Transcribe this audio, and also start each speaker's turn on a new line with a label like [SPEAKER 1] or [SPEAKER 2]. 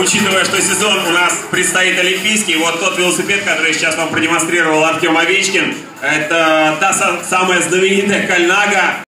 [SPEAKER 1] учитывая, что сезон у нас предстоит олимпийский, вот тот велосипед, который сейчас вам продемонстрировал Артем Овечкин, это та самая знаменитая Кальнага.